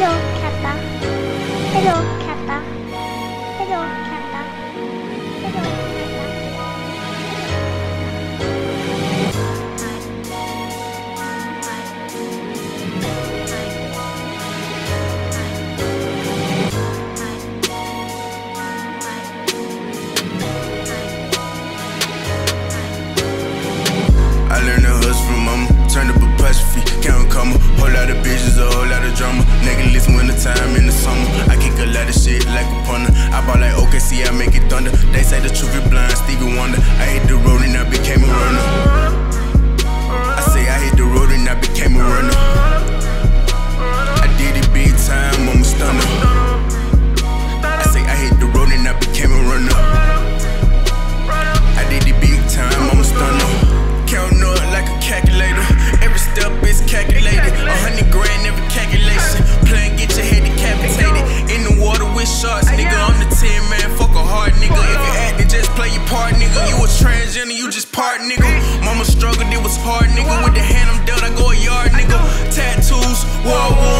Hello, Kappa. Hello, Kappa. Hello, Kappa. Hello, Kappa. I learned the hoods from mama, turned up apostrophe, count comma, whole lot of bitches, a whole lot of drama time in the summer. I kick a lot of shit like a punter. I ball like OKC, I make it thunder. They say the truth, Whoa. War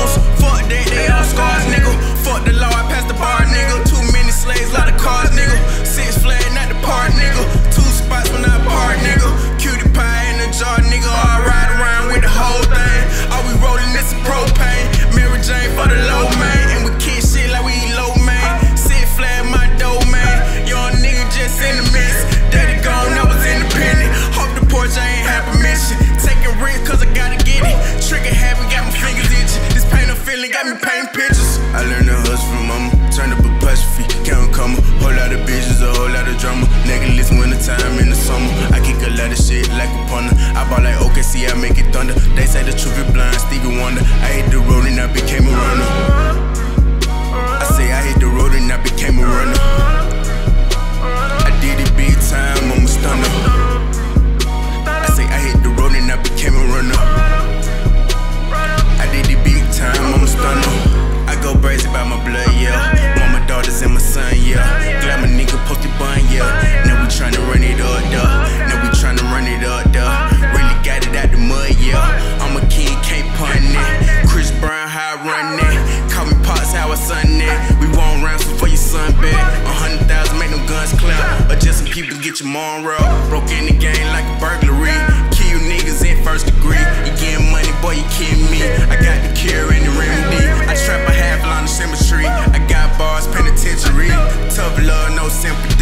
Let me paint pictures. people get your monroe. Broke in the game like a burglary. Kill niggas in first degree. You getting money, boy, you kidding me. I got the cure and the remedy. I trap a half line of symmetry. I got bars, penitentiary. Tough love, no sympathy.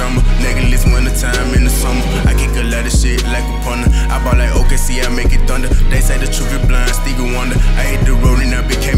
drummer. Negative winter time in the summer. I kick a lot of shit like a punter. I ball like OKC, I make it thunder. They say the truth is blind, Stevie Wonder. I hit the road and I became.